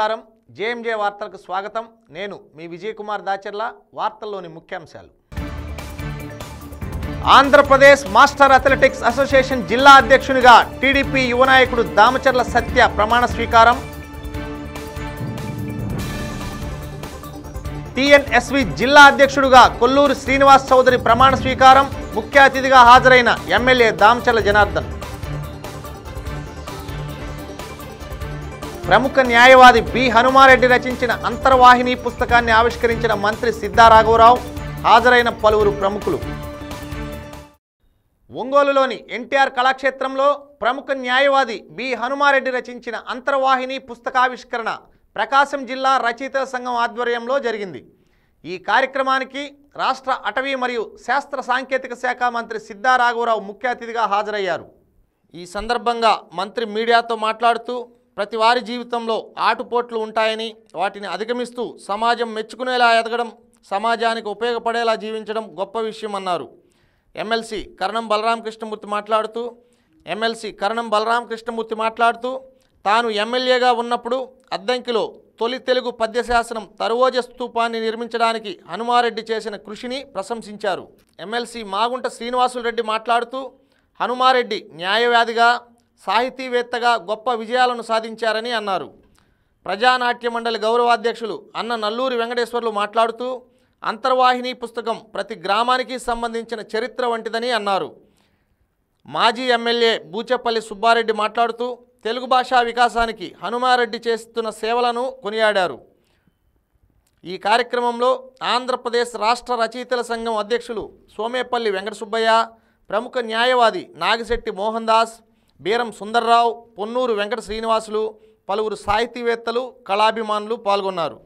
నమస్కారం. జేఎంజే వార్తలకు స్వాగతం. నేను మీ విజయ్ కుమార్ దాచర్ల వార్తల్లోని ముఖ్యాంశాలు. ఆంధ్రప్రదేశ్ మాస్టర్ అథ్లెటిక్స్ అసోసియేషన్ జిల్లా అధ్యక్షునిగా టీడీపీ యువ నాయకుడు దామచర్ల సత్య ప్రమాణ స్వీకారం. టిఎన్ఎస్వి జిల్లా అధ్యక్షుడుగా కొల్లూరు శ్రీనివాస్ చౌదరి ప్రమాణ స్వీకారం. ముఖ్య అతిథిగా హాజరైన ఎమ్మెల్యే దామచర్ల జనార్దన్. ప్రముఖ న్యాయవాది బి. హనుమారెడ్డి రచించిన అంతర్వాహిని పుస్తకాన్ని ఆవిష్కరించిన మంత్రి సిద్ధా రాఘవరావు హాజరైన పలువురు ప్రముఖులు. ఒంగోలులోని ఎన్టీఆర్ కళాక్షేత్రంలో ప్రముఖ న్యాయవాది బి. హనుమారెడ్డి రచించిన అంతర్వాహిని పుస్తకావిష్కరణ ప్రకాశం జిల్లా రచయితల సంఘం ఆధ్వర్యంలో జరిగింది. ఈ కార్యక్రమానికి రాష్ట్ర అటవీ మరియు శాస్త్ర సాంకేతిక శాఖ మంత్రి సిద్ధా రాఘవరావు ముఖ్య అతిథిగా హాజరయ్యారు. ఈ సందర్భంగా మంత్రి మీడియాతో మాట్లాడుతూ ప్రతి వారి జీవితంలో ఆటుపోట్లు ఉంటాయని వాటిని అధిగమిస్తూ సమాజం మెచ్చుకునేలా ఎదగడం సమాజానికి ఉపయోగపడేలా జీవించడం గొప్ప విషయం అన్నారు. ఎమ్మెల్సీ కరణం బలరామకృష్ణమూర్తి మాట్లాడుతూ ఎమ్మెల్సీ కరణం బలరామకృష్ణమూర్తి మాట్లాడుతూ తాను ఎమ్మెల్యేగా ఉన్నప్పుడు అద్దంకిలో తొలి తెలుగు పద్యశాసనం తరువోజ స్తూపాన్ని నిర్మించడానికి హనుమారెడ్డి చేసిన కృషిని ప్రశంసించారు. ఎమ్మెల్సీ మాగుంట శ్రీనివాసులరెడ్డి మాట్లాడుతూ హనుమారెడ్డి న్యాయవాదిగా సాహితీవేత్తగా గొప్ప విజయాలను సాధించారని అన్నారు. ప్రజానాట్య మండలి గౌరవాధ్యక్షులు అన్న నల్లూరి వెంకటేశ్వర్లు మాట్లాడుతూ అంతర్వాహిని పుస్తకం ప్రతి గ్రామానికి సంబంధించిన చరిత్ర వంటిదని అన్నారు. మాజీ ఎమ్మెల్యే బూచెపల్లి సుబ్బారెడ్డి మాట్లాడుతూ తెలుగు భాషా వికాసానికి హనుమారెడ్డి చేస్తున్న సేవలను కొనియాడారు. ఈ కార్యక్రమంలో ఆంధ్రప్రదేశ్ రాష్ట్ర రచయితల సంఘం అధ్యక్షులు సోమేపల్లి వెంకట సుబ్బయ్య ప్రముఖ న్యాయవాది నాగిశెట్టి మోహన్ దాస్ బీరం సుందర్రావు పొన్నూరు వెంకట శ్రీనివాసులు పలువురు సాహితీవేత్తలు కళాభిమానులు పాల్గొన్నారు.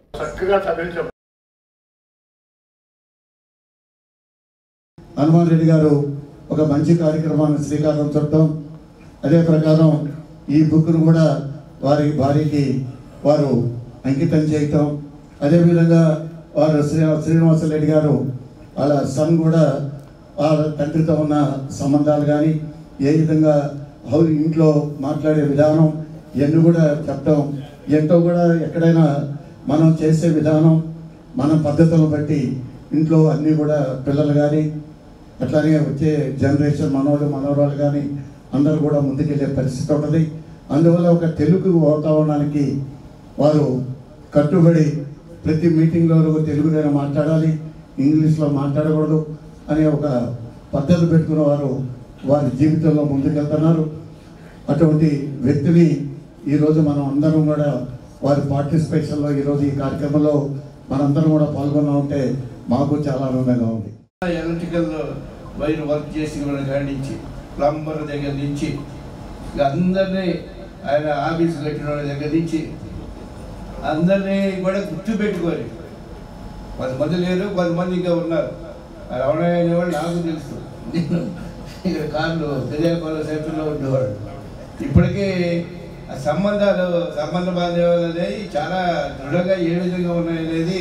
హనుమాన్ రెడ్డి గారు ఒక మంచి కార్యక్రమాన్ని శ్రీకారం చుట్టడం అదే ప్రకారం ఈ బుక్ను కూడా వారి భార్యకి వారు అంకితం చేయటం. అదేవిధంగా వారు శ్రీ శ్రీనివాసరెడ్డి గారు వాళ్ళ సన్ కూడా వాళ్ళ తండ్రితో ఉన్న సంబంధాలు కానీ ఏ విధంగా హౌ ఇంట్లో మాట్లాడే విధానం ఇవన్నీ కూడా చెప్పడం ఎంతో కూడా ఎక్కడైనా మనం చేసే విధానం మన పద్ధతులను బట్టి ఇంట్లో అన్నీ కూడా పిల్లలు కానీ అట్లానే వచ్చే జనరేషన్ మనవాళ్ళు మనవరాలు కానీ అందరూ కూడా ముందుకెళ్ళే పరిస్థితి ఉంటుంది. అందువల్ల ఒక తెలుగు వాతావరణానికి వారు కట్టుబడి ప్రతి మీటింగ్లో తెలుగులోనే మాట్లాడాలి ఇంగ్లీష్లో మాట్లాడకూడదు అనే ఒక పద్ధతి పెట్టుకున్న వారు వారి జీవితంలో ముందుకెళ్తున్నారు. అటువంటి వ్యక్తిని ఈరోజు మనం అందరం కూడా వారి పార్టిసిపేషన్లో ఈరోజు ఈ కార్యక్రమంలో మనందరం కూడా పాల్గొన్నా ఉంటే మాకు చాలా ఆనందంగా ఉంది. ఎలక్ట్రికల్ వైర్ వర్క్ చేసి కూడా కాడి నుంచి ప్లంబర్ దగ్గర నుంచి ఇక అందరినీ ఆయన ఆఫీస్ కట్టిన వాళ్ళ దగ్గర నుంచి అందరినీ కూడా గుర్తు పెట్టుకొని కొంతమంది లేరు కొంతమంది ఇంకా ఉన్నారు. ఆ రమణయ్య అనేవాడు నాకు తెలుసు. నేను ఇక్కడ కార్లు పెరియాపాల సెంటర్లో ఉండేవాడు. ఇప్పటికీ సంబంధాలు సంబంధ బాంధవ్యాలు అనేవి చాలా దృఢంగా ఏ విధంగా ఉన్నాయనేది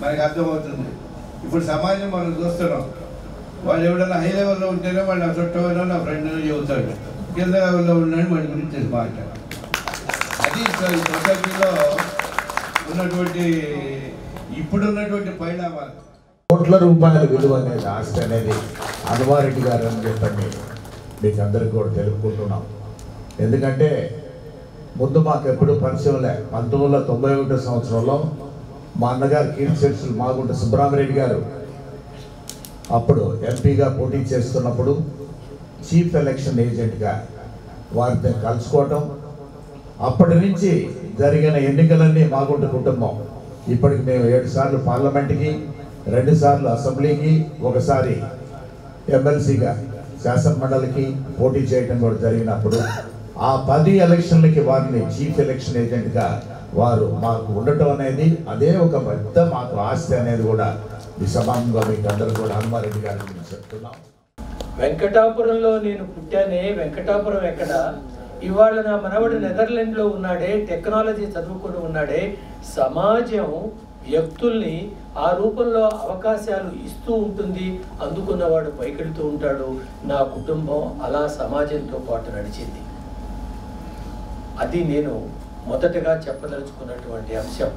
మనకు అర్థమవుతుంది. ఇప్పుడు సమాజం మనం చూస్తున్నాం. వాళ్ళు ఎవడన్నా హై లెవెల్లో ఉంటేనే వాళ్ళు నా చుట్టమైనా నా ఫ్రెండ్ చెబుతాడు. కింద లెవెల్లో ఉన్నాడు వాడి గురించి మాట అది సొసైటీలో ఉన్నటువంటి ఇప్పుడున్నటువంటి పరిణామాలు. కోట్ల రూపాయల విలువ అనేది ఆస్తి అనేది హనుమారెడ్డి గారు అని చెప్పండి. మీకు అందరికీ కూడా తెలుపుకుంటున్నాం. ఎందుకంటే ముందు మాకు ఎప్పుడు పరిచయం లే. పంతొమ్మిది వందల తొంభై ఒకటో సంవత్సరంలో మా అన్నగారు కీర్తి మాగుంట సుబ్రహ్మరెడ్డి గారు అప్పుడు ఎంపీగా పోటీ చేస్తున్నప్పుడు చీఫ్ ఎలక్షన్ ఏజెంట్గా వారితో కలుసుకోవటం. అప్పటి నుంచి జరిగిన ఎన్నికలన్నీ మాగుంట కుటుంబం. ఇప్పటికి మేము ఏడు సార్లు పార్లమెంట్కి రెండుసార్లు అసెంబ్లీకి ఒకసారి ఎమ్మెల్సీగా శాసనమండలికి పోటీ చేయడం కూడా జరిగినప్పుడు ఆ పది ఎలక్షన్లకి వారిని చీఫ్ ఎలక్షన్ ఏజెంట్గా వారు మాకు ఉండటం అనేది అదే ఒక పెద్ద మాకు ఆస్తి అనేది కూడా. ఈ సమానంగా మీకు అందరూ కూడా హనుమారెడ్డి గారి చెప్తున్నాం. వెంకటాపురంలో నేను పుట్టానే వెంకటాపురం ఎక్కడ? ఇవాళ నా మనవడు నెదర్లాండ్లో ఉన్నాడే టెక్నాలజీ చదువుకుని ఉన్నాడే. సమాజం వ్యక్తుల్ని ఆ రూపంలో అవకాశాలు ఇస్తూ ఉంటుంది. అందుకున్నవాడు పైకెడుతూ ఉంటాడు. నా కుటుంబం అలా సమాజంతో పాటు నడిచింది. అది నేను మొదటగా చెప్పదలుచుకున్నటువంటి అంశం.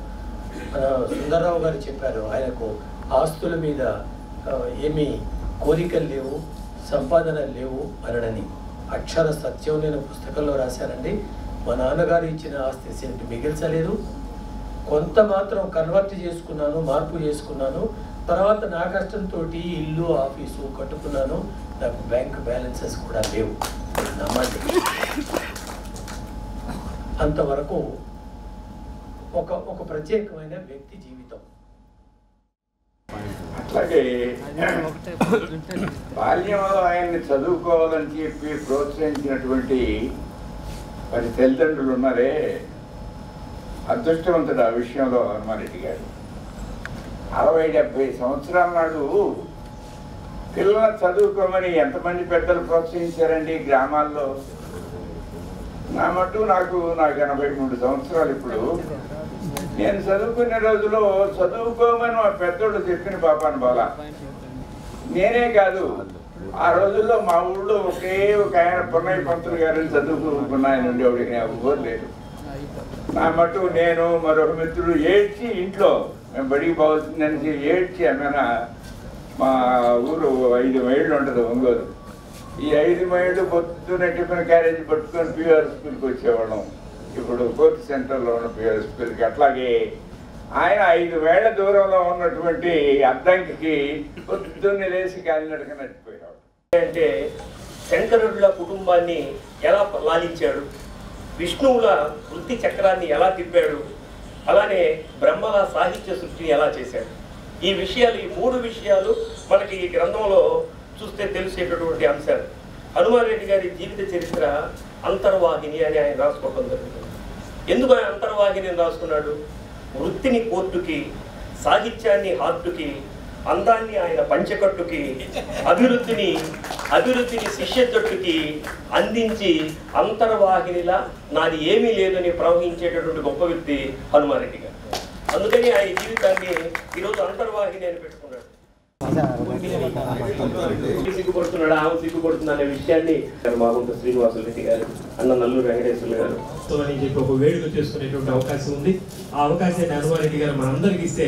మన సుందరరావు గారు చెప్పారు ఆయనకు ఆస్తుల మీద ఏమీ కోరికలు లేవు సంపాదనలు లేవు అనడని అక్షర సత్యం నేను పుస్తకంలో రాశానండి. మా నాన్నగారు ఇచ్చిన ఆస్తి సెంటు మిగిల్చలేదు. కొంత మాత్రం కన్వర్ట్ చేసుకున్నాను మార్పు చేసుకున్నాను. తర్వాత నా కష్టంతో ఇల్లు ఆఫీసు కట్టుకున్నాను. నాకు బ్యాంక్ బ్యాలెన్సెస్ కూడా లేవు. నమ్మండి అంతవరకు ఒక ఒక ప్రత్యేకమైన వ్యక్తి జీవితం. అట్లాగే బాల్యంలో ఆయన్ని చదువుకోవాలని చెప్పి ప్రోత్సహించినటువంటి మరి తల్లిదండ్రులు ఉన్నారే? అదృష్టవంతుడు ఆ విషయంలో హనుమారెడ్డి గారు. అరవై డెబ్బై సంవత్సరాల నాడు పిల్లలు చదువుకోమని ఎంతమంది పెద్దలు ప్రోత్సహించారండి గ్రామాల్లో? నా మటు నాకు నాకు ఎనభై మూడు సంవత్సరాలు ఇప్పుడు. నేను చదువుకునే రోజులో చదువుకోమని మా పెద్దోడు చెప్పిన పాపాను బాల. నేనే కాదు ఆ రోజుల్లో మా ఊళ్ళో ఒకే ఒక ఆయన పున్నయ్య పంతులు గారిని చదువుకున్న ఆయన ఉండేవాడికి నేను ఊరు లేదు నా మటు నేను మరొక మిత్రుడు ఏడ్చి ఇంట్లో మేము బడికి పోవాల్సిందని ఏడ్చి ఏమైనా మా ఊరు ఐదు మైళ్ళు ఉంటుంది ఒంగోలు. ఈ ఐదు మైళ్ళు పొద్దున్న టిఫిన్ క్యారేజ్ పట్టుకొని పిఆర్ స్కూల్కి వచ్చేవాళ్ళం. ఇప్పుడు ఫోర్త్ సెంటర్లో ఉన్న పిఆర్ స్కూల్కి అట్లాగే ఆయన ఐదు వేళ్ళ దూరంలో ఉన్నటువంటి అద్దంకి పొద్దున్నే లేచి కాలినడక నడిచిపోయాడు అంటే శంకరుడుల కుటుంబాన్ని ఎలా లాలించాడు విష్ణువుల వృత్తి చక్రాన్ని ఎలా తిప్పాడు? అలానే బ్రహ్మల సాహిత్య సృష్టిని ఎలా చేశాడు? ఈ విషయాలు ఈ మూడు విషయాలు మనకి ఈ గ్రంథంలో చూస్తే తెలిసేటటువంటి అంశాలు. హనుమారెడ్డి గారి జీవిత చరిత్ర అంతర్వాహిని అని ఆయన రాసుకోవడం జరుగుతుంది. ఎందుకు ఆయన అంతర్వాహిని రాసుకున్నాడు? వృత్తిని కోర్టుకి సాహిత్యాన్ని హార్టుకి అందాన్ని ఆయన పంచకట్టుకి అభివృద్ధిని అభివృద్ధిని శిష్య జట్టుకి అందించి అంతర్వాహినిలా నాది ఏమీ లేదని ప్రవహించేటటువంటి గొప్ప వ్యక్తి హనుమారెడ్డి గారు. అందుకని ఆయన జీవితాన్ని ఈరోజు అంతర్వాహిని అని పెట్టుకున్నాడు. సిగ్గుపడుతున్నాడు ఆమె సిగ్గుపడుతుంది అనే విషయాన్ని మాగుంట శ్రీనివాసులు రెడ్డి గారు అన్న నల్లూరు వెంకటేశ్వర గారు. అని చెప్పి ఒక వేడుక చేసుకునేటువంటి అవకాశం ఉంది. ఆ అవకాశాన్ని హనుమారెడ్డి గారు మనందరికి ఇస్తే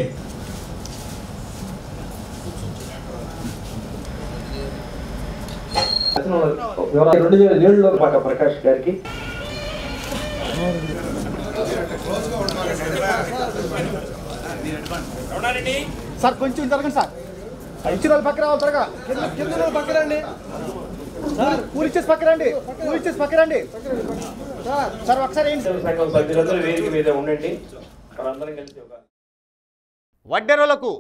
రెండు వేల ఏడులో మాట ప్రకాష్ గారికి. సార్ కొంచెం జరగండి సార్. ఇచ్చిన వాళ్ళు పక్క రావాలి త్వరగా. కింద పక్క రండి. సార్ కూలిచ్చేసి పక్క రండి. కూలిచ్చేసి పక్క రండి. సార్ సార్ ఒకసారి ఏంటి? సంఘం సభ్యులందరూ వేదిక మీద ఉండండి. మనందరం కలిసి ఒక వడ్డెరలకు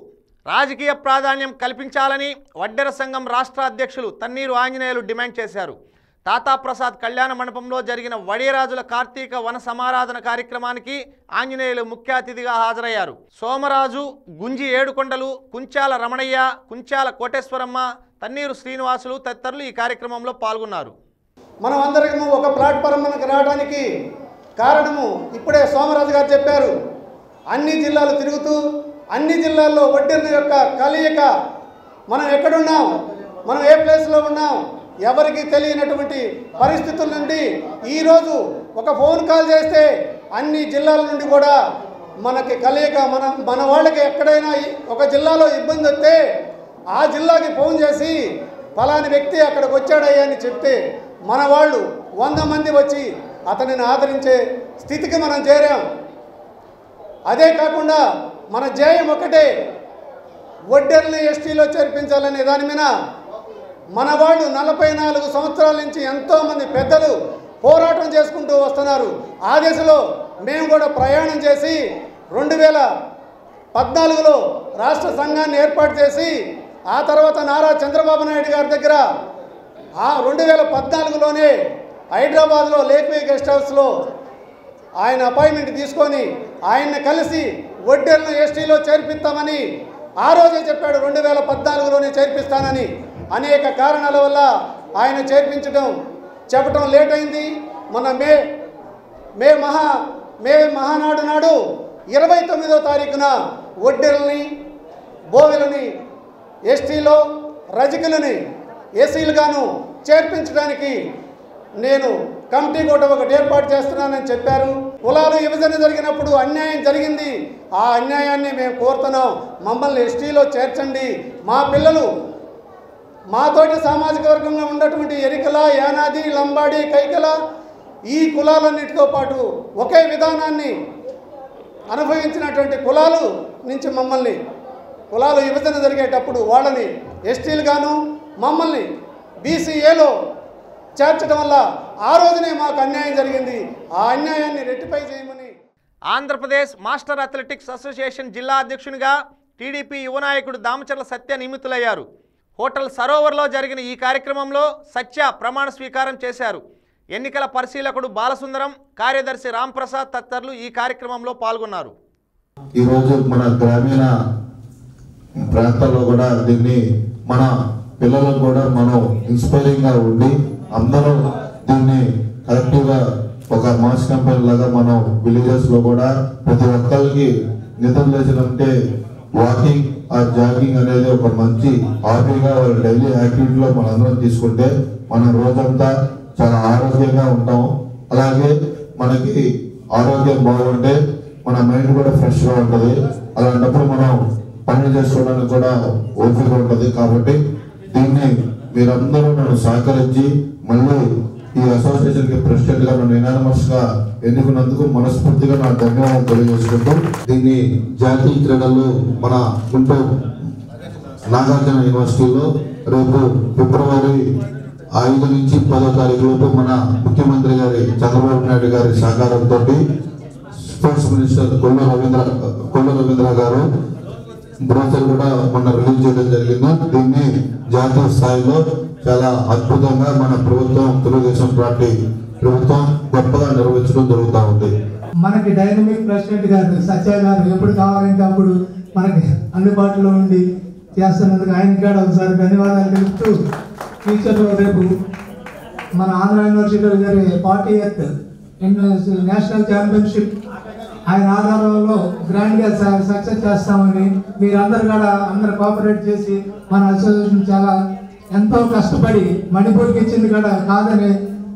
రాజకీయ ప్రాధాన్యం కల్పించాలని వడ్డెర సంఘం రాష్ట్ర అధ్యక్షులు తన్నీరు ఆంజనేయులు డిమాండ్ చేశారు. తాతాప్రసాద్ కళ్యాణ మండపంలో జరిగిన వడియరాజుల కార్తీక వన సమారాధన కార్యక్రమానికి ఆంజనేయులు ముఖ్య అతిథిగా హాజరయ్యారు. సోమరాజు గుంజి ఏడుకొండలు కుంచాల రమణయ్య కుంచాల కోటేశ్వరమ్మ తన్నీరు శ్రీనివాసులు తదితరులు ఈ కార్యక్రమంలో పాల్గొన్నారు. మనం అందరం ఒక ప్లాట్ఫారం మనకు రావడానికి కారణము ఇప్పుడే సోమరాజు గారు చెప్పారు. అన్ని జిల్లాలు తిరుగుతూ అన్ని జిల్లాల్లో వడ్డీర్ల యొక్క కలయిక మనం ఎక్కడున్నాం? మనం ఏ ప్లేస్లో ఉన్నాం? ఎవరికి తెలియనటువంటి పరిస్థితుల నుండి ఈరోజు ఒక ఫోన్ కాల్ చేస్తే అన్ని జిల్లాల నుండి కూడా మనకి కలయిక మన మన వాళ్ళకి ఎక్కడైనా ఒక జిల్లాలో ఇబ్బంది వస్తే ఆ జిల్లాకి ఫోన్ చేసి ఫలాని వ్యక్తి అక్కడికి వచ్చాడయ్యా అని చెప్తే మన వాళ్ళు వంద మంది వచ్చి అతనిని ఆదరించే స్థితికి మనం చేరాం. అదే కాకుండా మన ధ్యేయం ఒకటే. ఒడ్డెర్ని ఎస్టీలో చేర్పించాలనే దాని మీద మన వాళ్ళు నలభై నాలుగు సంవత్సరాల నుంచి ఎంతోమంది పెద్దలు పోరాటం చేసుకుంటూ వస్తున్నారు. ఆ దిశలో మేము కూడా ప్రయాణం చేసి రెండు వేల పద్నాలుగులో రాష్ట్ర సంఘాన్ని ఏర్పాటు చేసి ఆ తర్వాత నారా చంద్రబాబు నాయుడు గారి దగ్గర ఆ రెండు వేల పద్నాలుగులోనే హైదరాబాద్లో లేక్వే గెస్ట్ హౌస్లో ఆయన అపాయింట్మెంట్ తీసుకొని ఆయన్ని కలిసి ఒడ్డెలను ఎస్టీలో చేర్పిస్తామని ఆ రోజే చెప్పాడు రెండు వేల పద్నాలుగులోనే చేర్పిస్తానని. అనేక కారణాల వల్ల ఆయన చేర్పించడం చెప్పటం లేట్ అయింది. మన మే మే మహా మే మహానాడు నాడు ఇరవై తొమ్మిదో తారీఖున ఒడ్డెల్ని బోవెలని ఎస్టీలో రజకులని ఎస్సీలుగాను చేర్పించడానికి నేను కమిటీ కూడా ఒకటి ఏర్పాటు చేస్తున్నానని చెప్పారు. కులాలు విభజన జరిగినప్పుడు అన్యాయం జరిగింది. ఆ అన్యాయాన్ని మేము కోరుతున్నాం. మమ్మల్ని ఎస్టీలో చేర్చండి. మా పిల్లలు మాతోటి సామాజిక వర్గంగా ఉన్నటువంటి ఎరికల యానాది లంబాడి కైకల ఈ కులాలన్నిటితో పాటు ఒకే విధానాన్ని అనుభవించినటువంటి కులాలు నుంచి మమ్మల్ని కులాలు విభజన జరిగేటప్పుడు వాళ్ళని ఎస్టీలుగాను మమ్మల్ని బీసీఏలో చేర్చడం వల్ల ఆ రోజునే మాకు అన్యాయం జరిగింది. ఆ అన్యాయాన్ని రెట్టిఫై చేయమని ఆంధ్రప్రదేశ్ మాస్టర్ అథ్లెటిక్స్ అసోసియేషన్ జిల్లా అధ్యక్షునిగా టీడీపీ యువ నాయకుడు దామచర్ల సత్య నియమితులయ్యారు. హోటల్ సరోవర్లో జరిగిన ఈ కార్యక్రమంలో సత్య ప్రమాణ స్వీకారం చేశారు. ఎన్నికల పరిశీలకుడు బాలసుందరం కార్యదర్శి రాంప్రసాద్ తదితరులు ఈ కార్యక్రమంలో పాల్గొన్నారు. ఈరోజు మన గ్రామీణ ప్రాంతాల్లో కూడా దీన్ని మన పిల్లలకు కూడా మనం ఇన్స్పైరింగ్గా ఉండి అందరూ దీన్ని కరెక్ట్గా ఒక మాస్ కంపెనీ లాగా మనం విలేజెస్లో కూడా ప్రతి ఒక్కరికి నిద్ర లేచినంటే వాకింగ్ ఆ జాగింగ్ అనేది ఒక మంచి హాబీగా వాళ్ళ డైలీ యాక్టివిటీలో మనందరం తీసుకుంటే మనం రోజంతా చాలా ఆరోగ్యంగా ఉంటాం. అలాగే మనకి ఆరోగ్యం బాగుంటే మన మైండ్ కూడా ఫ్రెష్గా అలాంటప్పుడు మనం పనులు చేసుకోవడానికి కూడా ఓపిక ఉంటుంది. కాబట్టి దీన్ని మీరందరూ నన్ను సహకరించి మళ్ళీ ఈ అసోసియేషన్కి ప్రెసిడెంట్గా నన్ను గా ఎన్నుకున్నందుకు మనస్ఫూర్తిగా నా ధన్యవాదాలు తెలియజేసుకుంటూ దీన్ని జాతీయ క్రీడలు మన గుంటూరు నాగార్జున యూనివర్సిటీలో రేపు ఫిబ్రవరి ఐదు నుంచి పదో తారీఖు లోపు మన ముఖ్యమంత్రి గారి చంద్రబాబు నాయుడు గారి సహకారంతో స్పోర్ట్స్ మినిస్టర్ కొల్ల రవీంద్ర కొల్ల రవీంద్ర గారు బ్రోచర్ కూడా మొన్న రిలీజ్ చేయడం జరిగింది. దీన్ని జాతీయ స్థాయిలో చాలా అద్భుతంగా మన ప్రభుత్వం తెలుగుదేశం పార్టీ ప్రభుత్వం గొప్పగా నిర్వహించడం జరుగుతూ ఉంది. మనకి డైనమిక్ ప్రెసిడెంట్ గారు సత్య గారు ఎప్పుడు కావాలంటే అప్పుడు మనకి అందుబాటులో ఉండి చేస్తున్నందుకు ఆయన కూడా ఒకసారి ధన్యవాదాలు తెలుపుతూ ఫ్యూచర్లో రేపు మన ఆంధ్ర యూనివర్సిటీలో జరిగే ఫార్టీ ఎయిత్ నేషనల్ ఛాంపియన్షిప్ ఆయన ఆధారంలో గ్రాండ్గా సక్సెస్ చేస్తామని మీరందరూ కూడా అందరు కోఆపరేట్ చేసి మన అసోసియేషన్ చాలా ఎంతో కష్టపడి మణిపూర్కి ఇచ్చింది కూడా కాదని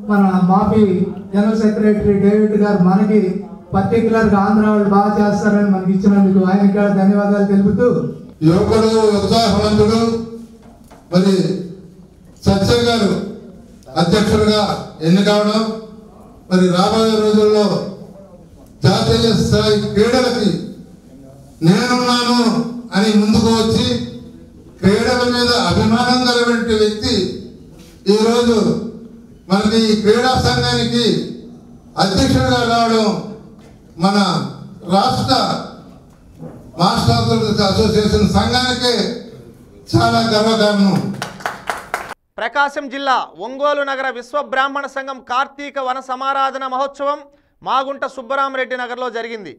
మన మాఫీ జనరల్ సెక్రటరీ డేవిడ్ గారు మనకి పర్టికులర్గా ఆంధ్ర వాళ్ళు బాగా చేస్తారని మనకి ఇచ్చినందుకు ఆయనకి కూడా ధన్యవాదాలు తెలుపుతూ యువకుడు ఉత్సాహవంతుడు మరి సత్య గారు అధ్యక్షుడిగా ఎన్నికవడం మరి రాబోయే రోజుల్లో జాతీయ స్థాయి క్రీడలకి నేనున్నాను అని ముందుకు వచ్చి క్రీడల మీద అభిమానం కలిగిన వ్యక్తి ఈరోజు మనకి ఈ క్రీడా సంఘానికి అధ్యక్షుడిగా రావడం మన రాష్ట్ర మాస్టర్ అసోసియేషన్ సంఘానికి చాలా గర్వకారణం. ప్రకాశం జిల్లా ఒంగోలు నగర విశ్వ బ్రాహ్మణ సంఘం కార్తీక వన సమారాధన మహోత్సవం మాగుంట సుబ్బరామరెడ్డి నగర్లో జరిగింది.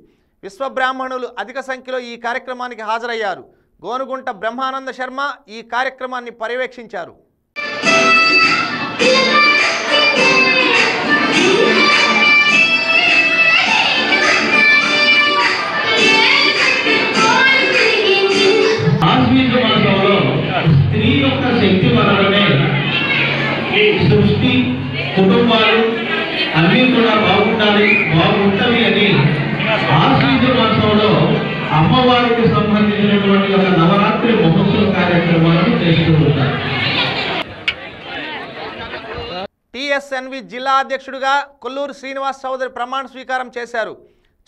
విశ్వబ్రాహ్మణులు అధిక సంఖ్యలో ఈ కార్యక్రమానికి హాజరయ్యారు. గోనుగుంట బ్రహ్మానంద శర్మ ఈ కార్యక్రమాన్ని పర్యవేక్షించారు. స్త్రీ యొక్క శక్తి వలననే ఈ సృష్టి కుటుంబాలు అమ్మవారికి సంబంధించినటువంటి ఒక నవరాత్రి మహోత్సవ కార్యక్రమాలను చేస్తూ ఉంటారు. టిఎస్ఎన్వి జిల్లా అధ్యక్షుడిగా కొల్లూరు శ్రీనివాస్ చౌదరి ప్రమాణ స్వీకారం చేశారు.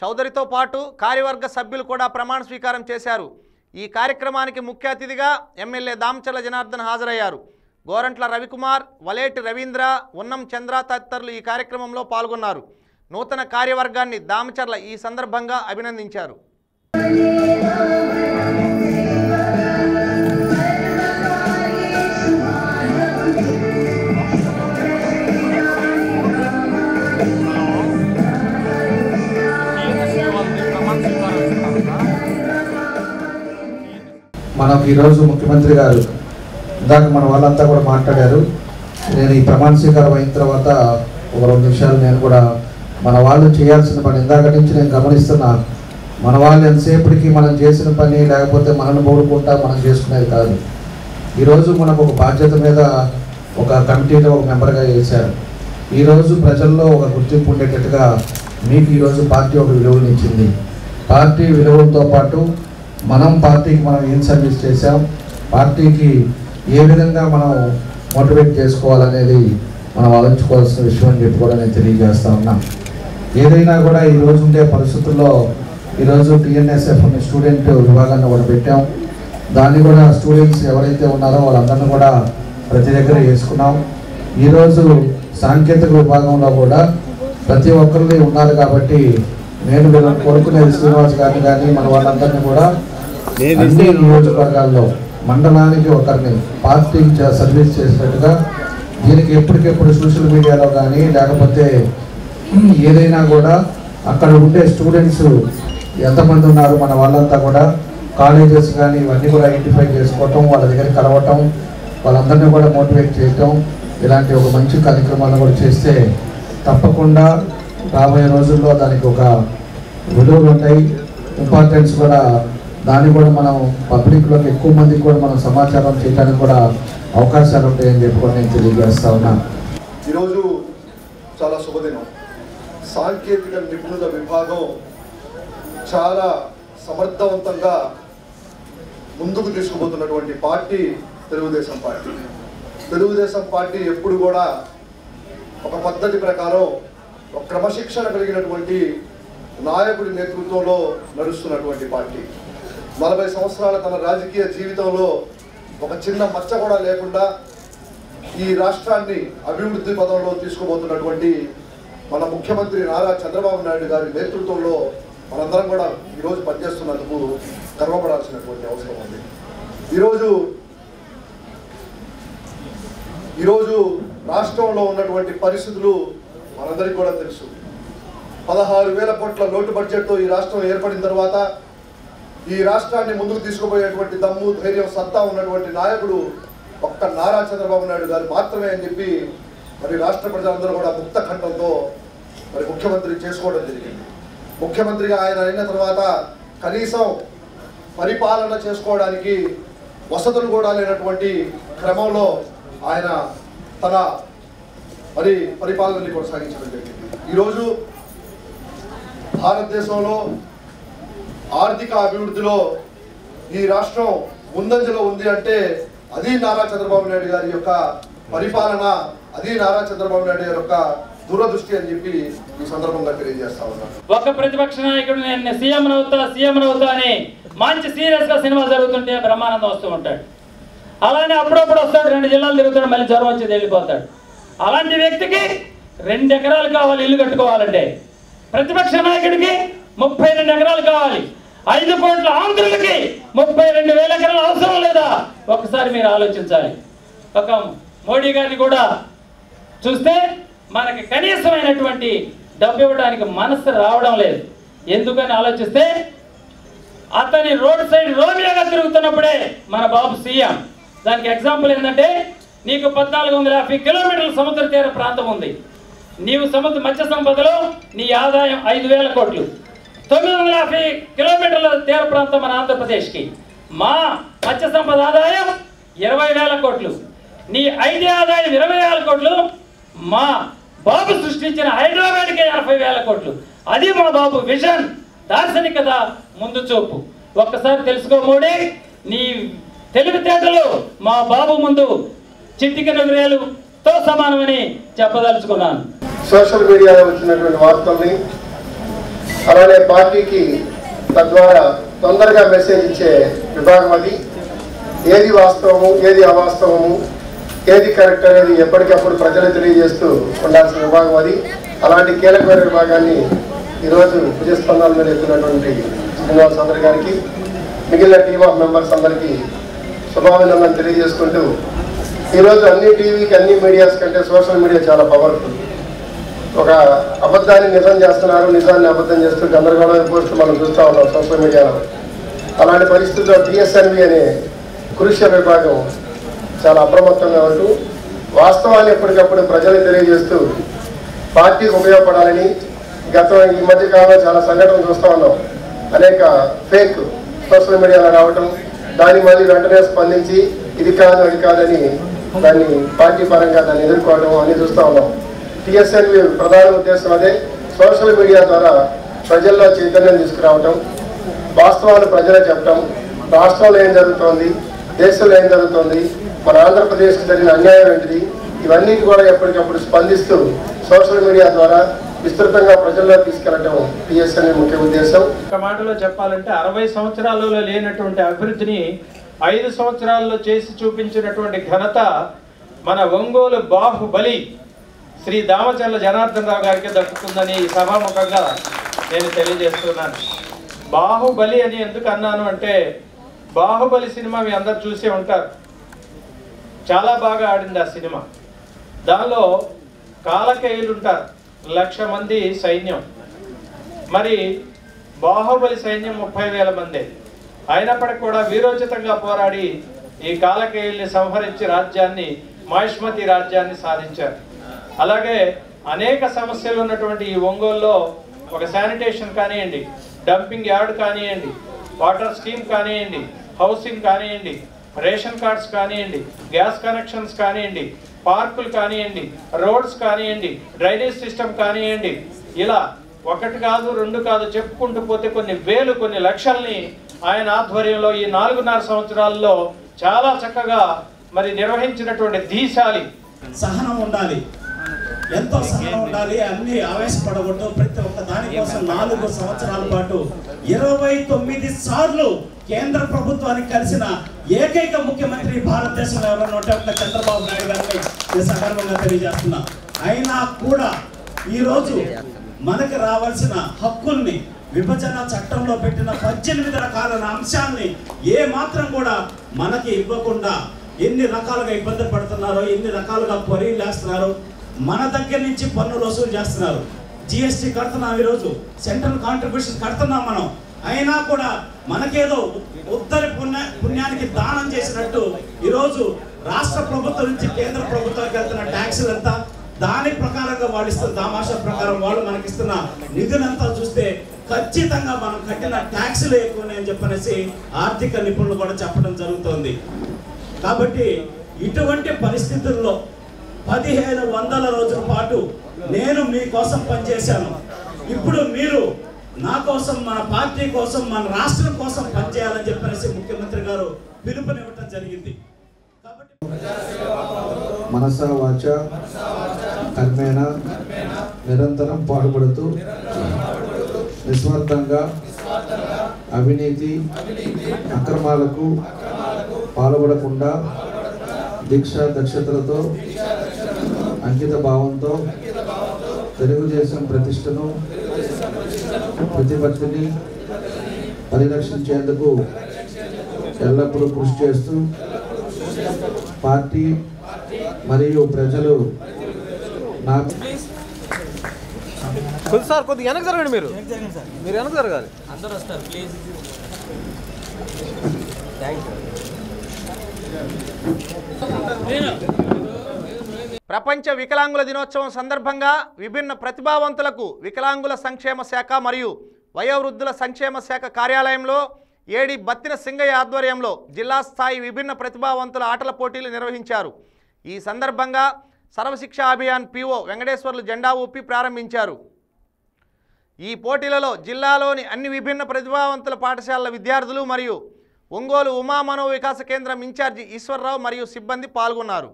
చౌదరితో పాటు కార్యవర్గ సభ్యులు కూడా ప్రమాణ స్వీకారం చేశారు. ఈ కార్యక్రమానికి ముఖ్య అతిథిగా ఎమ్మెల్యే దామచల జనార్దన్ హాజరయ్యారు. గోరంట్ల రవికుమార్ వలేటి రవీంద్ర ఉన్నం చంద్ర తదితరులు ఈ కార్యక్రమంలో పాల్గొన్నారు. నూతన కార్యవర్గాన్ని దామచర్ల ఈ సందర్భంగా అభినందించారు. మనం ఈరోజు ముఖ్యమంత్రి గారు ఇందాక మన వాళ్ళంతా కూడా మాట్లాడారు. నేను ఈ ప్రమాణ స్వీకారం అయిన తర్వాత ఒక రెండు నిమిషాలు నేను కూడా మన వాళ్ళు చేయాల్సిన పని ఇందాక నుంచి నేను గమనిస్తున్నాను మన వాళ్ళు ఎంతసేపటికి మనం చేసిన పని లేకపోతే మనల్ని మూడుకుంటా మనం చేసుకునేది కాదు. ఈరోజు మనకు ఒక బాధ్యత మీద ఒక కమిటీలో ఒక మెంబర్గా చేశారు ఈరోజు ప్రజల్లో ఒక గుర్తింపు ఉండేటట్టుగా మీకు ఈరోజు పార్టీ ఒక విలువలు ఇచ్చింది పార్టీ విలువలతో పాటు మనం పార్టీకి మనం ఏం సర్వీస్ చేశాం పార్టీకి ఏ విధంగా మనం మోటివేట్ చేసుకోవాలనేది మనం ఆలోచించుకోవాల్సిన విషయం అని చెప్పి కూడా నేను తెలియజేస్తా ఉన్నా. ఏదైనా కూడా ఈ రోజు ఉండే పరిస్థితుల్లో ఈరోజు టీఎన్ఎస్ఎఫ్ స్టూడెంట్ విభాగాన్ని కూడా పెట్టాం. దాన్ని కూడా స్టూడెంట్స్ ఎవరైతే ఉన్నారో వాళ్ళందరినీ కూడా ప్రతి దగ్గర వేసుకున్నాం. ఈరోజు సాంకేతిక విభాగంలో కూడా ప్రతి ఒక్కరిని ఉన్నారు కాబట్టి నేను కోరుకునేది శ్రీనివాస్ గారిని కానీ మన వాళ్ళందరినీ కూడా అన్ని నియోజకవర్గాల్లో మండలానికి ఒకరిని పార్టీ సర్వీస్ చేసినట్టుగా దీనికి ఎప్పటికెప్పుడు సోషల్ మీడియాలో కానీ లేకపోతే ఏదైనా కూడా అక్కడ ఉండే స్టూడెంట్స్ ఎంతమంది ఉన్నారు మన వాళ్ళంతా కూడా కాలేజెస్ కానీ ఇవన్నీ కూడా ఐడెంటిఫై చేసుకోవటం వాళ్ళ దగ్గర కలవటం వాళ్ళందరినీ కూడా మోటివేట్ చేయటం ఇలాంటి ఒక మంచి కార్యక్రమాలను కూడా చేస్తే తప్పకుండా రాబోయే రోజుల్లో దానికి ఒక విలువలు ఉంటాయి. ఇంపార్టెన్స్ కూడా దాన్ని కూడా మనం పబ్లిక్లోకి ఎక్కువ మందికి కూడా మనం సమాచారం చేయడానికి కూడా అవకాశాలు ఉంటాయని చెప్పి కూడా నేను తెలియజేస్తా ఉన్నా. ఈరోజు చాలా శుభదినం. సాంకేతిక నిపుణుల విభాగం చాలా సమర్థవంతంగా ముందుకు తీసుకుపోతున్నటువంటి party Telugu Desam party. Telugu Desam party ఎప్పుడు కూడా ఒక పద్ధతి ప్రకారం ఒక క్రమశిక్షణ కలిగినటువంటి నాయకుడి నేతృత్వంలో నడుస్తున్నటువంటి పార్టీ. నలభై సంవత్సరాల తన రాజకీయ జీవితంలో ఒక చిన్న మచ్చ కూడా లేకుండా ఈ రాష్ట్రాన్ని అభివృద్ధి పదంలో తీసుకుపోతున్నటువంటి మన ముఖ్యమంత్రి నారా చంద్రబాబు నాయుడు గారి నేతృత్వంలో మనందరం కూడా ఈరోజు పనిచేస్తున్నందుకు గర్వపడాల్సినటువంటి అవసరం ఉంది. ఈరోజు ఈరోజు రాష్ట్రంలో ఉన్నటువంటి పరిస్థితులు మనందరికీ కూడా తెలుసు. పదహారు వేల కోట్ల లోటు బడ్జెట్తో ఈ రాష్ట్రం ఏర్పడిన తర్వాత ఈ రాష్ట్రాన్ని ముందుకు తీసుకుపోయేటువంటి దమ్ము ధైర్యం సత్తా ఉన్నటువంటి నాయకుడు ఒక్క నారా చంద్రబాబు నాయుడు గారు మాత్రమే అని చెప్పి మరి రాష్ట్ర ప్రజలందరూ కూడా ముక్త కంఠంతో మరి ముఖ్యమంత్రి చేసుకోవడం జరిగింది. ముఖ్యమంత్రిగా ఆయన అయిన తర్వాత కనీసం పరిపాలన చేసుకోవడానికి వసతులు కూడా లేనటువంటి క్రమంలో ఆయన తన మరి పరిపాలనని కొనసాగించడం జరిగింది. ఈరోజు భారతదేశంలో ఆర్థిక అభివృద్ధిలో ఈ రాష్ట్రం ముందంజలో ఉంది అంటే అది నారా చంద్రబాబు నాయుడు గారి యొక్క పరిపాలన అది నారా చంద్రబాబు నాయుడు గారి యొక్క దూరదృష్టి అని చెప్పి ఈ సందర్భంగా తెలియజేస్తా ఉన్నాను ఒక ప్రతిపక్ష నాయకుడు నేను సీఎం అవుతా సీఎం అవుతా అని మంచి సీరియస్గా సినిమా జరుగుతుంటే బ్రహ్మానందం వస్తూ ఉంటాడు. అలానే అప్పుడప్పుడు వస్తాడు రెండు జిల్లాలు తిరుగుతాడు మళ్ళీ జ్వరం వచ్చేది వెళ్ళిపోతాడు. అలాంటి వ్యక్తికి రెండు ఎకరాలు కావాలి ఇల్లు కట్టుకోవాలంటే. ప్రతిపక్ష నాయకుడికి ముప్పై రెండు ఎకరాలు కావాలి. ఐదు కోట్ల ఆంధ్రులకి ముప్పై రెండు వేల ఎకరాలు అవసరం లేదా? ఒకసారి మీరు ఆలోచించాలి. ఒక మోడీ గారిని కూడా చూస్తే మనకి కనీసమైనటువంటి డబ్బు ఇవ్వడానికి మనసు రావడం లేదు. ఎందుకని ఆలోచిస్తే అతని రోడ్ సైడ్ రోమియోగా తిరుగుతున్నప్పుడే మన బాబు సీఎం. దానికి ఎగ్జాంపుల్ ఏంటంటే నీకు పద్నాలుగు వందల యాభై కిలోమీటర్ల సముద్ర తీర ప్రాంతం ఉంది. నీవు సముద్ర మత్స్య సంపదలో నీ ఆదాయం ఐదు వేల కోట్లు. తొమ్మిది వందల యాభై కిలోమీటర్ల తీర ప్రాంతం మన ఆంధ్రప్రదేశ్కి. మా మత్స్య సంపద ఆదాయం ఇరవై వేల కోట్లు. నీ ఐదు ఆదాయం ఇరవై వేల కోట్లు. మా బాబు సృష్టించిన హైదరాబాద్కి ఎనభై వేల కోట్లు. అది మా బాబు విజన్ దార్శనికత ముందు చూపు. ఒక్కసారి తెలుసుకో మోడీ నీ తెలివితేటలు మా బాబు ముందు చిట్టిక నగరేలుతో సమానమని చెప్పదలుచుకున్నాను. సోషల్ మీడియాలో వచ్చినటువంటి వార్తల్ని అలానే పార్టీకి తద్వారా తొందరగా మెసేజ్ ఇచ్చే విభాగం అది. ఏది వాస్తవము ఏది అవాస్తవము ఏది కరెక్ట్ అనేది ఎప్పటికప్పుడు ప్రజలు తెలియజేస్తూ ఉండాల్సిన విభాగం అది. అలాంటి కీలకమైన విభాగాన్ని ఈరోజు భుజస్పందాల మీద ఎత్తున్నటువంటి శ్రీనివాస్ అందరి గారికి మిగిలిన టీమ్ ఆఫ్ మెంబర్స్ అందరికీ శుభాభినందనలు తెలియజేసుకుంటూ ఈరోజు అన్ని టీవీకి అన్ని మీడియాస్ కంటే సోషల్ మీడియా చాలా పవర్ఫుల్. ఒక అబద్ధాన్ని నిజం చేస్తున్నారు నిజాన్ని అబద్ధం చేస్తూ గందరగోళమైన పోస్టులు మనం చూస్తూ ఉన్నాం సోషల్ మీడియాలో. అలాంటి పరిస్థితుల్లో బిఎస్ఎన్వి అనే కృషి విభాగం చాలా అప్రమత్తంగా ఉంటూ వాస్తవాన్ని ఎప్పటికప్పుడు ప్రజలకు తెలియజేస్తూ పార్టీకి ఉపయోగపడాలని గతం ఈ మధ్య కాలంలో చాలా సంఘటనలు చూస్తూ ఉన్నాం. అనేక ఫేక్ సోషల్ మీడియాలో రావటం దాన్ని మళ్ళీ వెంటనే స్పందించి ఇది కాదు అది కాదని దాన్ని పార్టీ పరంగా దాన్ని ఎదుర్కోవడం అన్ని చూస్తూ ఉన్నాం. టీఎస్ఎల్వి ప్రధాన ఉద్దేశం అదే సోషల్ మీడియా ద్వారా ప్రజల్లో చైతన్యం తీసుకురావటం వాస్తవాలు ప్రజలకు చెప్పటం రాష్ట్రంలో ఏం జరుగుతోంది దేశంలో ఏం జరుగుతోంది మన ఆంధ్రప్రదేశ్కి జరిగిన అన్యాయం ఏంటిది? ఇవన్నీ కూడా ఎప్పటికప్పుడు స్పందిస్తూ సోషల్ మీడియా ద్వారా విస్తృతంగా ప్రజల్లో తీసుకెళ్ళడం టిఎస్ఎన్వి ముఖ్య ఉద్దేశం. ఒక మాటలో చెప్పాలంటే అరవై సంవత్సరాలలో లేనటువంటి అభివృద్ధిని ఐదు సంవత్సరాల్లో చేసి చూపించినటువంటి ఘనత మన ఒంగోలు బాహుబలి శ్రీ దామచర్ల జనార్దన్ రావు గారికి దక్కుతుందని ఈ సభాముఖంగా నేను తెలియజేస్తున్నాను. బాహుబలి అని ఎందుకు అన్నాను అంటే బాహుబలి సినిమా మీ అందరు చూసే ఉంటారు. చాలా బాగా ఆడింది ఆ సినిమా. దానిలో కాలకేయులు ఉంటారు లక్ష మంది సైన్యం. మరి బాహుబలి సైన్యం ముప్పై వేల మంది. అయినప్పటికీ కూడా వీరోచితంగా పోరాడి ఈ కాలకేయుల్ని సంహరించి రాజ్యాన్ని మహిష్మతి రాజ్యాన్ని సాధించారు. అలాగే అనేక సమస్యలు ఉన్నటువంటి ఈ ఒంగోలులో ఒక శానిటేషన్ కానివ్వండి డంపింగ్ యార్డ్ కానివ్వండి వాటర్ స్కీమ్ కానివ్వండి హౌసింగ్ కానివ్వండి రేషన్ కార్డ్స్ కానివ్వండి గ్యాస్ కనెక్షన్స్ కానివ్వండి పార్కులు కానివ్వండి రోడ్స్ కానివ్వండి డ్రైనేజ్ సిస్టమ్ కానివ్వండి ఇలా ఒకటి కాదు రెండు కాదు చెప్పుకుంటూ పోతే కొన్ని వేలు కొన్ని లక్షల్ని ఆయన ఆధ్వర్యంలో ఈ నాలుగున్నర సంవత్సరాల్లో చాలా చక్కగా మరి నిర్వహించినటువంటి దీశాలి సహనం ఉండాలి. ఎంతో సహనం ఉండాలి అన్ని ఆవేశపడకూడదు. ప్రతి ఒక్క దానికోసం నాలుగు సంవత్సరాల పాటు ఇరవై తొమ్మిది సార్లు కేంద్ర ప్రభుత్వానికి కలిసిన ఏకైక ముఖ్యమంత్రి భారతదేశంలో ఎవరైనా ఉంటే చంద్రబాబు నాయుడు గారిని నేను సగర్వంగా తెలియజేస్తున్నా. అయినా కూడా ఈరోజు మనకు రావాల్సిన హక్కుల్ని విభజన చట్టంలో పెట్టిన పద్దెనిమిది రకాల అంశాల్ని ఏ మాత్రం కూడా మనకి ఇవ్వకుండా ఎన్ని రకాలుగా ఇబ్బంది పడుతున్నారో ఎన్ని రకాలుగా పొరీలు వేస్తున్నారో మన దగ్గర నుంచి పన్నులు వసూలు చేస్తున్నారు. జిఎస్టీ కడుతున్నాం ఈరోజు. సెంట్రల్ కాంట్రిబ్యూషన్ కడుతున్నాం మనం. అయినా కూడా మనకేదో ఉత్తరి పుణ్య పుణ్యానికి దానం చేసినట్టు ఈరోజు రాష్ట్ర ప్రభుత్వం నుంచి కేంద్ర ప్రభుత్వానికి వెళ్తున్న ట్యాక్సులు ఎంత? దాని ప్రకారంగా వాళ్ళు ఇస్తున్న దామాషా ప్రకారం వాళ్ళు మనకి ఇస్తున్న నిధులంతా చూస్తే ఖచ్చితంగా మనం కట్టిన ట్యాక్సులు ఎక్కువనే అని చెప్పనేసి ఆర్థిక నిపుణులు కూడా చెప్పడం జరుగుతోంది. కాబట్టి ఇటువంటి పరిస్థితుల్లో పదిహేను వందల రోజుల పాటు నేను మీకోసం పనిచేశాను. ఇప్పుడు మీరు నా కోసం మన పార్టీ కోసం మన రాష్ట్రం కోసం పనిచేయాలని చెప్పేసి ముఖ్యమంత్రి గారు పిలుపునివ్వటం జరిగింది. మనస వాచ కర్మేణ నిరంతరం పాటుపడుతూ నిస్వార్థంగా అవినీతి అక్రమాలకు పాల్పడకుండా దీక్ష దక్షతలతో అంకిత భావంతో తెలుగుదేశం ప్రతిష్టను ప్రతిపత్తిని పరిరక్షించేందుకు ఎల్లప్పుడూ కృషి చేస్తూ పార్టీ మరియు ప్రజలు నాకు కొద్ది సార్ కొద్దిగా వెనక జరగండి మీరు. మీరు వెనక జరగాలి. అందరూ వస్తారు ప్లీజ్ ప్రపంచ వికలాంగుల దినోత్సవం సందర్భంగా విభిన్న ప్రతిభావంతులకు వికలాంగుల సంక్షేమ శాఖ మరియు వయోవృద్ధుల సంక్షేమ శాఖ కార్యాలయంలో ఏడి బత్తిన సింగయ్య ఆధ్వర్యంలో జిల్లా స్థాయి విభిన్న ప్రతిభావంతుల ఆటల పోటీలు నిర్వహించారు. ఈ సందర్భంగా సర్వశిక్ష అభియాన్ పిఓ వెంకటేశ్వర్లు జెండా ఊపి ప్రారంభించారు. ఈ పోటీలలో జిల్లాలోని అన్ని విభిన్న ప్రతిభావంతుల పాఠశాలల విద్యార్థులు మరియు ఒంగోలు ఉమా మనో వికాస కేంద్రం ఇన్ఛార్జి ఈశ్వరరావు మరియు సిబ్బంది పాల్గొన్నారు.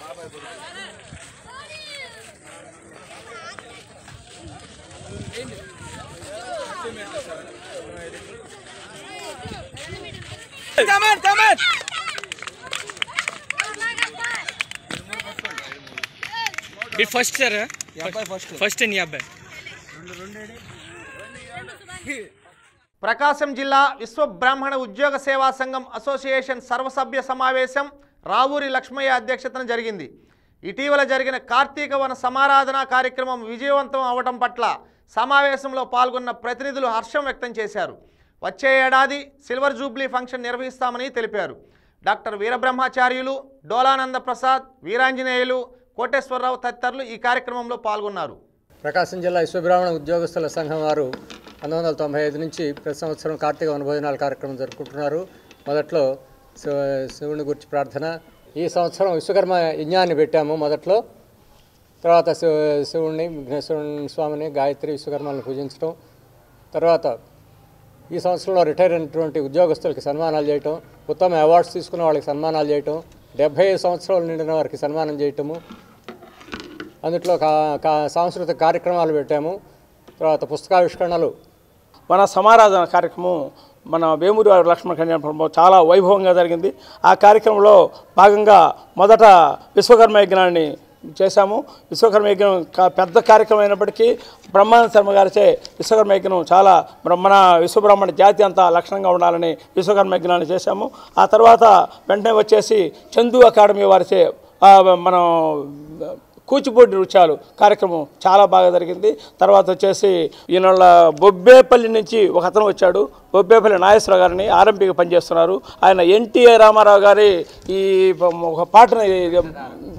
బాబాయ్ Come on, come on. మీరు ఫస్ట్ సార్ ఫస్ట్ నీ అబ్బాయి? ప్రకాశం జిల్లా విశ్వ బ్రాహ్మణ ఉద్యోగ సేవా సంఘం అసోసియేషన్ సర్వసభ్య సమావేశం రావూరి లక్ష్మయ్య అధ్యక్షతన జరిగింది. ఇటీవల జరిగిన కార్తీక వన సమారాధన కార్యక్రమం విజయవంతం అవడం పట్ల సమావేశంలో పాల్గొన్న ప్రతినిధులు హర్షం వ్యక్తం చేశారు. వచ్చే ఏడాది సిల్వర్ జూబ్లీ ఫంక్షన్ నిర్వహిస్తామని తెలిపారు. డాక్టర్ వీరబ్రహ్మాచార్యులు డోలానంద ప్రసాద్ వీరాంజనేయులు కోటేశ్వరరావు తదితరులు ఈ కార్యక్రమంలో పాల్గొన్నారు. ప్రకాశం జిల్లా విశ్వబ్రాహ్మణ ఉద్యోగస్తుల సంఘం వారు పంతొమ్మిది వందల తొంభై ఐదు నుంచి ప్రతి సంవత్సరం కార్తీక వనభోజనాల కార్యక్రమం జరుపుకుంటున్నారు. మొదట్లో శివ శివుని గురించి ప్రార్థన. ఈ సంవత్సరం విశ్వకర్మ యజ్ఞాన్ని పెట్టాము మొదట్లో. తర్వాత శివ శివుణ్ణి విఘ్నేశ్వరుని స్వామిని గాయత్రి విశ్వకర్మల్ని పూజించడం తర్వాత ఈ సంవత్సరంలో రిటైర్ అయినటువంటి ఉద్యోగస్తులకి సన్మానాలు చేయటం ఉత్తమ అవార్డ్స్ తీసుకున్న వాళ్ళకి సన్మానాలు చేయటం డెబ్భై ఐదు సంవత్సరాలు నిండిన వారికి సన్మానం చేయటము అందుట్లో కా కా సాంస్కృతిక కార్యక్రమాలు పెట్టాము తర్వాత పుస్తకావిష్కరణలు. మన సమారాధన కార్యక్రమం మన వేమూరి లక్ష్మణ కళ్యాణ చాలా వైభవంగా జరిగింది. ఆ కార్యక్రమంలో భాగంగా మొదట విశ్వకర్మ యజ్ఞాన్ని చేశాము. విశ్వకర్మ యజ్ఞం పెద్ద కార్యక్రమం అయినప్పటికీ బ్రహ్మానంద శర్మ గారిచే విశ్వకర్మ యజ్ఞం చాలా బ్రహ్మణ విశ్వబ్రహ్మణ జాతి అంతా లక్షణంగా ఉండాలని విశ్వకర్మ యజ్ఞాన్ని చేశాము. ఆ తర్వాత వెంటనే వచ్చేసి చందు అకాడమీ వారిచే మనం కూచిపూడి నృత్యాలు కార్యక్రమం చాలా బాగా జరిగింది. తర్వాత వచ్చేసి ఈయన బొబ్బేపల్లి నుంచి ఒక అతను వచ్చాడు. బొబ్బేపల్లి నాగేశ్వరరావు గారిని ఆర్ఎంపీగా పనిచేస్తున్నారు. ఆయన ఎన్టీఏ రామారావు గారి ఈ ఒక పాటను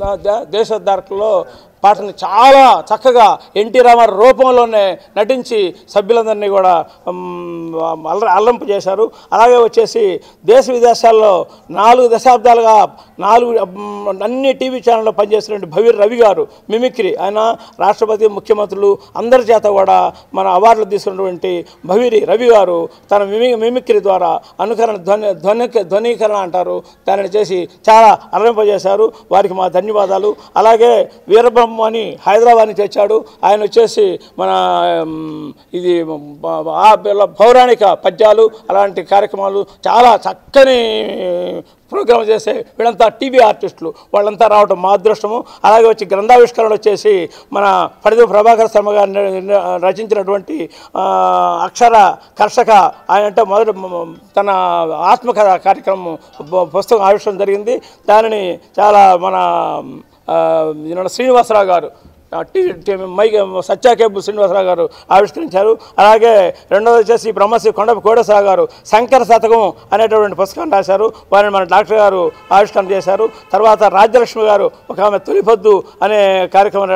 ద- పాటని చాలా చక్కగా ఎన్టీ రామారావు రూపంలోనే నటించి సభ్యులందరినీ కూడా అల్ల అల్లంపు చేశారు. అలాగే వచ్చేసి దేశ విదేశాల్లో నాలుగు దశాబ్దాలుగా నాలుగు అన్ని టీవీ ఛానల్లో పనిచేసినటువంటి భవీర్ రవి గారు మిమిక్రీ. ఆయన రాష్ట్రపతి ముఖ్యమంత్రులు అందరి చేత కూడా మన అవార్డులు తీసుకున్నటువంటి భవీరి రవి గారు తన మిమి మిమిక్రీ ద్వారా అనుకరణ ధ్వని ధ్వని ధ్వనీకరణ అంటారు. దానిని చేసి చాలా అలరింపజేశారు. వారికి మా ధన్యవాదాలు. అలాగే వీరబ్రహ్మ అని హైదరాబాద్ నుంచి వచ్చాడు ఆయన వచ్చేసి మన ఇది ఆ పిల్ల- పౌరాణిక పద్యాలు అలాంటి కార్యక్రమాలు చాలా చక్కని ప్రోగ్రామ్ చేసే వీళ్ళంతా టీవీ ఆర్టిస్టులు. వాళ్ళంతా రావడం మా అదృష్టము. అలాగే వచ్చి గ్రంథావిష్కరణ వచ్చేసి మన పడిదు ప్రభాకర్ శర్మ గారు రచించినటువంటి అక్షర కర్షక ఆయన అంటే మొదటి తన ఆత్మకథ కార్యక్రమం పుస్తకం ఆవిష్కరణ జరిగింది. దానిని చాలా మన శ్రీనివాసరావు గారు. ఆ, సత్యాకేబు సత్యా కేబుల్ శ్రీనివాసరావు గారు ఆవిష్కరించారు. అలాగే రెండోది వచ్చేసి బ్రహ్మశ్రీ కొండ కోడేశ్వరరావు గారు శంకర శతకం అనేటటువంటి పుస్తకాన్ని రాశారు. వారిని మన డాక్టర్ గారు ఆవిష్కరణ చేశారు. తర్వాత రాజ్యలక్ష్మి గారు ఒక ఆమె తొలిపొద్దు అనే కార్యక్రమం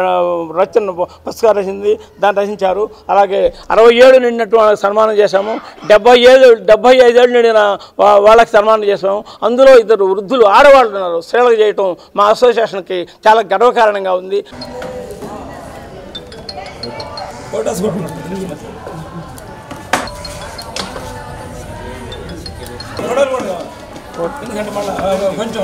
రచన పుస్తకాలు రచింది. దాన్ని రచించారు. అలాగే అరవై ఏడు నిండినటువంటి సన్మానం చేశాము. డెబ్బై ఏడు డెబ్బై ఐదేళ్ళు నిండిన వాళ్ళకి సన్మానం చేసాము అందులో ఇద్దరు వృద్ధులు ఆడవాళ్ళు ఉన్నారు. స్త్రీలకు చేయటం మా అసోసియేషన్కి చాలా గర్వకారణంగా ఉంది. ఫోటోస్ ఎందుకంటే మళ్ళీ కొంచెం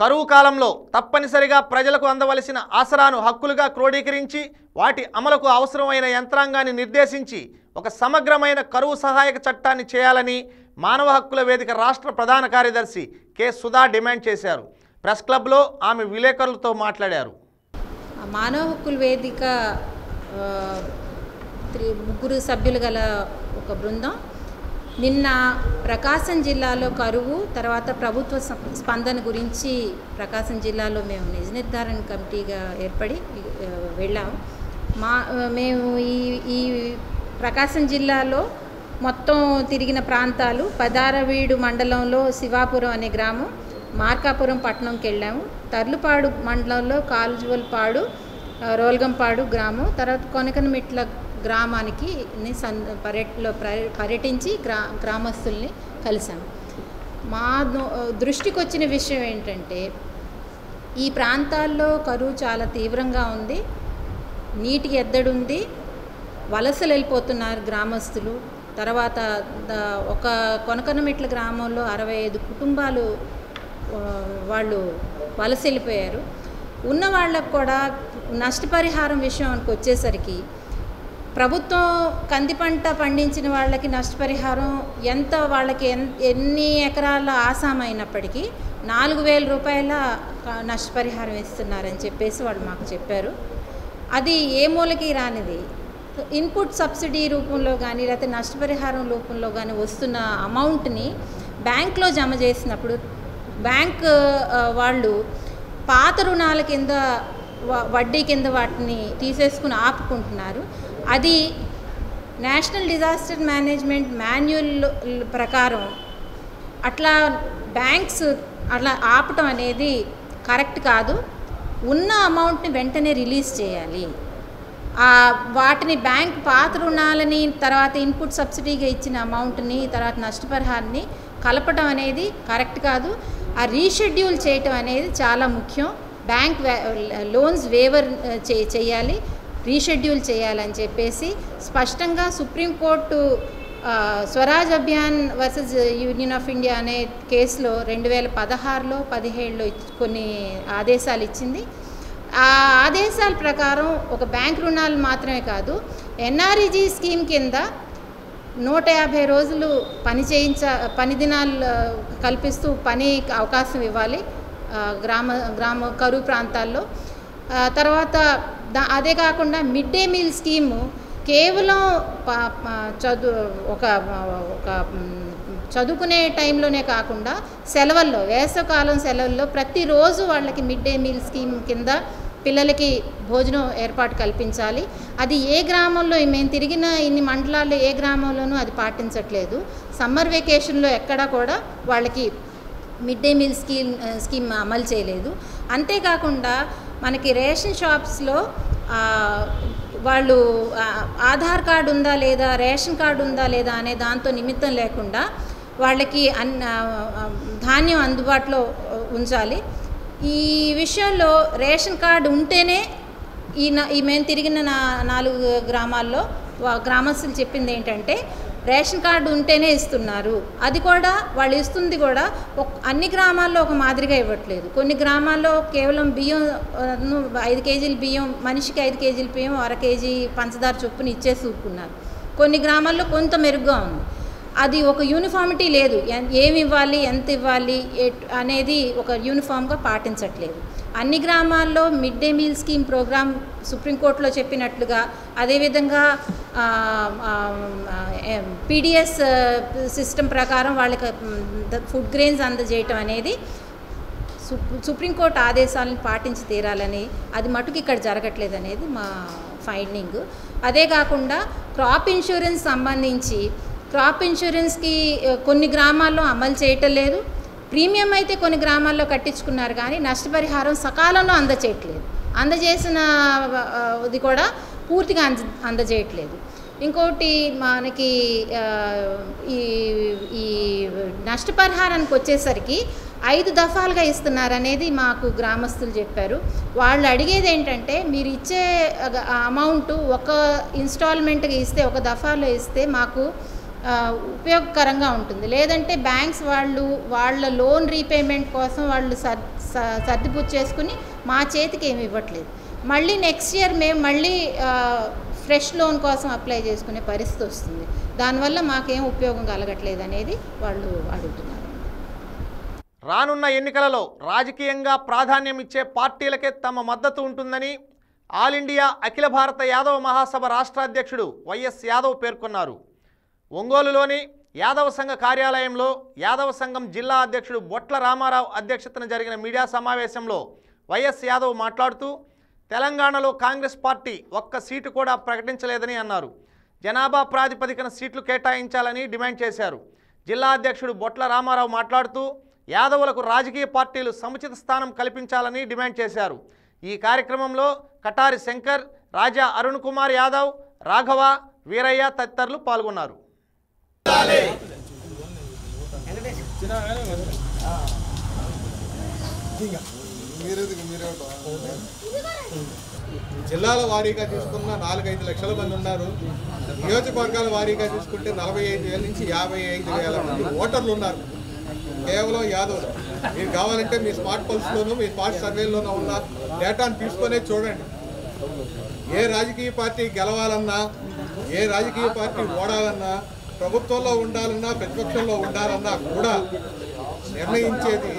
కరువు కాలంలో తప్పనిసరిగా ప్రజలకు అందవలసిన ఆసరాను హక్కులుగా క్రోడీకరించి వాటి అమలుకు అవసరమైన యంత్రాంగాన్ని నిర్దేశించి ఒక సమగ్రమైన కరువు సహాయక చట్టాన్ని చేయాలని మానవ హక్కుల వేదిక రాష్ట్ర ప్రధాన కార్యదర్శి కె సుధా డిమాండ్ చేశారు. ప్రెస్ క్లబ్లో ఆమె విలేకరులతో మాట్లాడారు. మానవ హక్కుల వేదిక త్రి ముగ్గురు సభ్యులు గల ఒక బృందం. నిన్న ప్రకాశం జిల్లాలో కరువు తర్వాత ప్రభుత్వ స్పందన గురించి ప్రకాశం జిల్లాలో మేము నిజ నిర్ధారణ కమిటీగా ఏర్పడి వెళ్ళాము. మా మేము ఈ ఈ ప్రకాశం జిల్లాలో మొత్తం తిరిగిన ప్రాంతాలు పదారవీడు మండలంలో శివాపురం అనే గ్రామం మార్కాపురం పట్టణంకి వెళ్ళాము తర్లుపాడు మండలంలో కాలుజువలపాడు రోల్గంపాడు గ్రామం. తర్వాత కొనకనమిట్ల గ్రామానికి సన్ పర్యటలో పర్యటించి గ్రా గ్రామస్తుల్ని కలిసాము మా దృష్టికి వచ్చిన విషయం ఏంటంటే ఈ ప్రాంతాల్లో కరువు చాలా తీవ్రంగా ఉంది. నీటికి ఎద్దడుంది. వలసలు వెళ్ళిపోతున్నారు గ్రామస్తులు. తర్వాత ఒక కొనకనమిట్ల గ్రామంలో అరవై ఐదు కుటుంబాలు వాళ్ళు వలస వెళ్ళిపోయారు ఉన్న వాళ్ళకు కూడా నష్టపరిహారం విషయానికి వచ్చేసరికి ప్రభుత్వం కంది పంట పండించిన వాళ్ళకి నష్టపరిహారం ఎంత వాళ్ళకి ఎన్ ఎన్ని ఎకరాల ఆసామైనప్పటికీ నాలుగు వేల రూపాయల నష్టపరిహారం ఇస్తున్నారని చెప్పేసి వాళ్ళు మాకు చెప్పారు. అది ఏ మూలకి రానిది? ఇన్పుట్ సబ్సిడీ రూపంలో కానీ లేకపోతే నష్టపరిహారం రూపంలో కానీ వస్తున్న అమౌంట్ని బ్యాంక్లో జమ చేసినప్పుడు బ్యాంక్ వాళ్ళు పాత రుణాల కింద వ- వడ్డీ కింద వాటిని తీసేసుకుని ఆపుకుంటున్నారు. అది నేషనల్ డిజాస్టర్ మేనేజ్మెంట్ మాన్యువల్ ప్రకారం అట్లా బ్యాంక్స్ అట్లా ఆపటం అనేది కరెక్ట్ కాదు. ఉన్న అమౌంట్ని వెంటనే రిలీజ్ చేయాలి. ఆ వాటిని బ్యాంక్ పాత రుణాలని తర్వాత ఇన్పుట్ సబ్సిడీగా ఇచ్చిన అమౌంట్ని తర్వాత నష్టపరిహారాన్ని కలపడం అనేది కరెక్ట్ కాదు. ఆ రీషెడ్యూల్ చేయటం అనేది చాలా ముఖ్యం. బ్యాంక్ లోన్స్ వేవర్ చే చేయాలి రీషెడ్యూల్ చేయాలని చెప్పేసి స్పష్టంగా Supreme Court Swaraj Abhiyan versus Union of India అనే కేసులో రెండు వేల పదహారులో పదిహేడులో కొన్ని ఆదేశాలు ఇచ్చింది. ఆ ఆదేశాల ప్రకారం ఒక బ్యాంక్ రుణాలు మాత్రమే కాదు ఎన్ఆర్ఈజీ స్కీమ్ కింద నూట యాభై రోజులు పని చేయించ పని దినాలు కల్పిస్తూ పని అవకాశం ఇవ్వాలి గ్రామ గ్రామ కరువు ప్రాంతాల్లో. తర్వాత దా- అదే కాకుండా మిడ్ డే మీల్ స్కీము కేవలం చదువు ఒక ఒక చదువుకునే టైంలోనే కాకుండా సెలవుల్లో వేసవకాలం సెలవుల్లో ప్రతిరోజు వాళ్ళకి మిడ్ డే మీల్ స్కీమ్ కింద పిల్లలకి భోజనం ఏర్పాటు కల్పించాలి. అది ఏ గ్రామంలో మేము తిరిగిన ఇన్ని మండలాల్లో ఏ గ్రామంలోనూ అది పాటించట్లేదు. సమ్మర్ వెకేషన్లో ఎక్కడా కూడా వాళ్ళకి mid day meal scheme scheme అమలు చేయలేదు. అంతేకాకుండా మనకి రేషన్ షాప్స్లో వాళ్ళు ఆధార్ కార్డు ఉందా లేదా రేషన్ కార్డు ఉందా లేదా అనే దాంతో నిమిత్తం లేకుండా వాళ్ళకి అన్ ధాన్యం అందుబాటులో ఉంచాలి. ఈ విషయంలో రేషన్ కార్డు ఉంటేనే ఈ ఈ మేము తిరిగిన నా నాలుగు గ్రామాల్లో గ్రామస్తులు చెప్పింది ఏంటంటే రేషన్ కార్డు ఉంటేనే ఇస్తున్నారు. అది కూడా వాళ్ళు ఇస్తుంది కూడా ఒక- అన్ని గ్రామాల్లో ఒక మాదిరిగా ఇవ్వట్లేదు. కొన్ని గ్రామాల్లో కేవలం బియ్యం ఐదు కేజీల బియ్యం మనిషికి ఐదు కేజీల బియ్యం అర కేజీ పంచదార చొప్పున ఇచ్చేసి ఊపుకున్నారు కొన్ని గ్రామాల్లో కొంత మెరుగ్గా ఉంది. అది ఒక యూనిఫామిటీ లేదు. ఏమి ఇవ్వాలి ఎంత ఇవ్వాలి ఎట్- అనేది ఒక యూనిఫామ్గా పాటించట్లేదు. అన్ని గ్రామాల్లో mid day meal scheme programme సుప్రీంకోర్టులో చెప్పినట్లుగా అదేవిధంగా పీడిఎస్ సిస్టమ్ ప్రకారం వాళ్ళకి ఫుడ్ గ్రెయిన్స్ అందజేయటం అనేది సుప్రీంకోర్టు ఆదేశాలను పాటించి తీరాలని అది మటుకు ఇక్కడ జరగట్లేదు అనేది మా ఫైండింగ్. అదే కాకుండా క్రాప్ ఇన్సూరెన్స్ సంబంధించి క్రాప్ ఇన్సూరెన్స్కి కొన్ని గ్రామాల్లో అమలు చేయటం లేదు ప్రీమియం అయితే కొన్ని గ్రామాల్లో కట్టించుకున్నారు కానీ నష్టపరిహారం సకాలంలో అందజేయట్లేదు అందజేసిన ఇది కూడా పూర్తిగా అంద అందజేయట్లేదు. ఇంకోటి మనకి ఈ ఈ నష్టపరిహారానికి వచ్చేసరికి ఐదు దఫాలుగా ఇస్తున్నారనేది మాకు గ్రామస్తులు చెప్పారు. వాళ్ళు అడిగేది ఏంటంటే మీరు ఇచ్చే అమౌంట్ ఒక ఇన్స్టాల్మెంట్గా ఇస్తే ఒక దఫాలో ఇస్తే మాకు ఉపయోగకరంగా ఉంటుంది. లేదంటే బ్యాంక్స్ వాళ్ళు వాళ్ళ లోన్ రీపేమెంట్ కోసం వాళ్ళు సర్ స- సర్దిపుచ్చి చేసుకుని మా చేతికి ఏమి ఇవ్వట్లేదు. మళ్ళీ నెక్స్ట్ ఇయర్ మేము మళ్ళీ ఫ్రెష్ లోన్ కోసం అప్లై చేసుకునే పరిస్థితి వస్తుంది. దానివల్ల మాకేం ఉపయోగం కలగట్లేదు అనేది వాళ్ళు అడుగుతున్నారు. రానున్న ఎన్నికలలో రాజకీయంగా ప్రాధాన్యం ఇచ్చే పార్టీలకే తమ మద్దతు ఉంటుందని ఆల్ ఇండియా అఖిల భారత యాదవ మహాసభ రాష్ట్ర అధ్యక్షుడు వైఎస్ యాదవ్ పేర్కొన్నారు. ఒంగోలులోని యాదవ సంఘ కార్యాలయంలో యాదవ సంఘం జిల్లా అధ్యక్షుడు బొట్ల రామారావు అధ్యక్షతన జరిగిన మీడియా సమావేశంలో వైఎస్ యాదవ్ మాట్లాడుతూ తెలంగాణలో కాంగ్రెస్ పార్టీ ఒక్క సీటు కూడా ప్రకటించలేదని అన్నారు. జనాభా ప్రాతిపదికన సీట్లు కేటాయించాలని డిమాండ్ చేశారు. జిల్లా అధ్యక్షుడు బొట్ల రామారావు మాట్లాడుతూ యాదవులకు రాజకీయ పార్టీలు సముచిత స్థానం కల్పించాలని డిమాండ్ చేశారు. ఈ కార్యక్రమంలో కటారి శంకర్ రాజా అరుణ్ కుమార్ యాదవ్ రాఘవ వీరయ్య తదితరులు పాల్గొన్నారు. జిల్లాల వారీగా తీసుకున్న నాలుగైదు లక్షల మంది ఉన్నారు. నియోజకవర్గాల వారీగా తీసుకుంటే నలభై ఐదు వేల నుంచి యాభై ఐదు వేల మంది ఓటర్లు ఉన్నారు. కేవలం యాదవ్. మీరు కావాలంటే మీ స్మార్ట్ పల్స్లోనూ మీ స్మార్ట్ సర్వేలోనూ ఉన్న డేటాను తీసుకునే చూడండి. ఏ రాజకీయ పార్టీ గెలవాలన్నా ఏ రాజకీయ పార్టీ ఓడాలన్నా ప్రభుత్వంలో ఉండాలన్నా ప్రతిపక్షంలో ఉండాలన్నా కూడా నిర్ణయించేది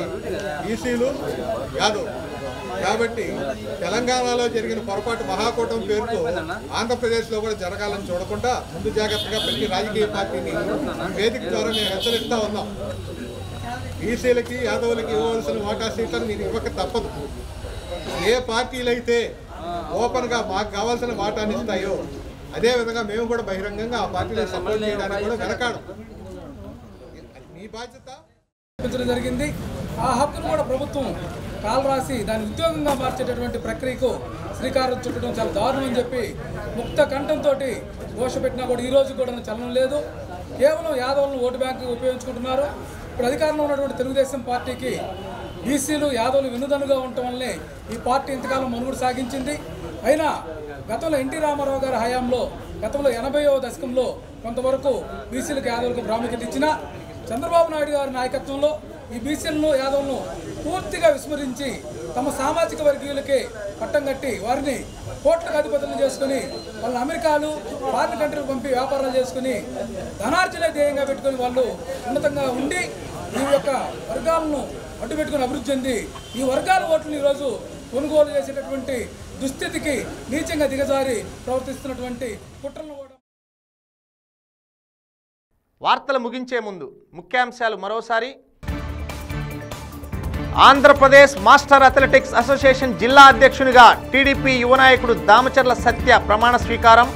బీసీలు యాదవ్ కాబట్టి తెలంగాణలో జరిగిన పొరపాటు మహాకూటమి పేరుతో ఆంధ్రప్రదేశ్లో కూడా జరగాలని చూడకుండా ముందు జాగ్రత్తగా ప్రతి రాజకీయ పార్టీని వేదిక ద్వారా మేము హెచ్చరిస్తూ ఉన్నాం. బీసీలకి యాదవులకి ఇవ్వవలసిన వాటా సీట్లను మీరు ఇవ్వక తప్పదు. ఏ పార్టీలైతే ఓపెన్గా మాకు కావాల్సిన వాటాన్ని అదే విధంగా మేము కూడా బహిరంగంగా ఆ పార్టీలకు సపోర్ట్ చేయడానికి కూడా వెనకాడం. మీ బాధ్యత? జరిగింది. ఆ హక్కును కూడా ప్రభుత్వం కాలు రాసి దాన్ని ఉద్యోగంగా మార్చేటటువంటి ప్రక్రియకు శ్రీకారం చుట్టడం చాలా దారుణం అని చెప్పి ముక్త కంఠంతో ఘోష పెట్టినా కూడా ఈ రోజు కూడా చలనం లేదు. కేవలం యాదవులను ఓటు బ్యాంకు ఉపయోగించుకుంటున్నారు. ఇప్పుడు అధికారంలో ఉన్నటువంటి తెలుగుదేశం పార్టీకి బీసీలు యాదవులు వెన్నుదన్నుగా ఉండటం వల్లనే ఈ పార్టీ ఇంతకాలం మనుగడ సాగించింది. అయినా గతంలో ఎన్టీ రామారావు గారి హయాంలో గతంలో ఎనభైవ దశకంలో కొంతవరకు బీసీలకు యాదవులకు ప్రాముఖ్యత ఇచ్చిన చంద్రబాబు నాయుడు గారి నాయకత్వంలో ఈ బీసీలను యాదవులను పూర్తిగా విస్మరించి తమ సామాజిక వర్గీయులకే పట్టం కట్టి వారిని కోట్లకు అధిపతులు చేసుకుని వాళ్ళని అమెరికాలు ఫారిన్ కంట్రీలు పంపి వ్యాపారాలు చేసుకుని ధనార్జనే ధ్యేయంగా పెట్టుకుని వాళ్ళు ఉన్నతంగా ఉండి ఈ యొక్క వర్గాలను అడ్డుపెట్టుకుని అభివృద్ధి చెంది ఈ వర్గాల ఓట్లను ఈరోజు కొనుగోలు చేసేటటువంటి దుస్థితికి నీచంగా దిగజారి ప్రవర్తిస్తున్నటువంటి కుట్రలను కూడా వార్తలు ముగించే ముందు ముఖ్యాంశాలు మరోసారి. ఆంధ్రప్రదేశ్ మాస్టర్ అథ్లెటిక్స్ అసోసియేషన్ జిల్లా అధ్యక్షునిగా టీడీపీ యువ నాయకుడు దామచర్ల సత్య ప్రమాణ స్వీకారం.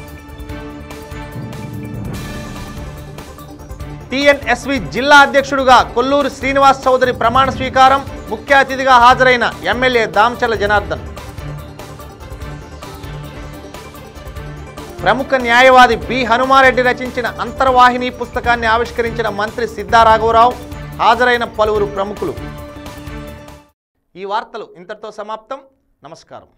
టిఎన్ఎస్వి జిల్లా అధ్యక్షుడుగా కొల్లూరు శ్రీనివాస్ చౌదరి ప్రమాణ స్వీకారం. ముఖ్య అతిథిగా హాజరైన ఎమ్మెల్యే దామచర్ల జనార్దన్. ప్రముఖ న్యాయవాది బి. హనుమారెడ్డి రచించిన అంతర్వాహిని పుస్తకాన్ని ఆవిష్కరించిన మంత్రి సిద్ధా రాఘవరావు హాజరైన పలువురు ప్రముఖులు. ఈ వార్తలు ఇంతటితో సమాప్తం. నమస్కారం.